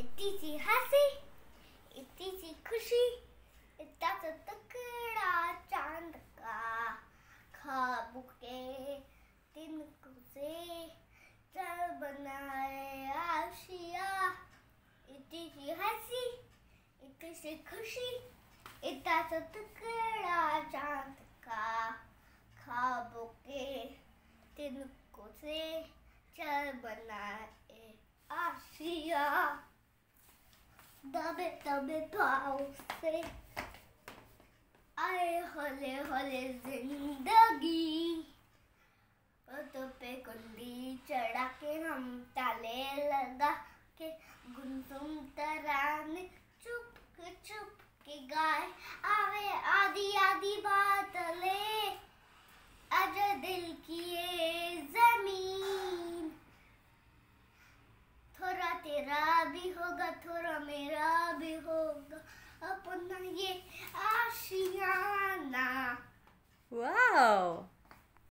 इतनी सी हँसी इतनी सी खुशी इतना सा टुकड़ा चाँद का खाब के तिनको से चल बनाए आशिया इतनी सी हँसी इतनी सी खुशी इतना सा टुकड़ा चाँद का खाबों के तिनको से चल बनाए आशिया दबे दबे भाव से आए होले होले ज़िंदगी तो पे कुंडी चढ़ा के हम ताले लगा के गुनगुन तराने चुप चुप के गाए आवे आदि आदि बात ले दिल की ये ज़मीन थोड़ा तेरा भी होगा थोड़ा मेरा Hello.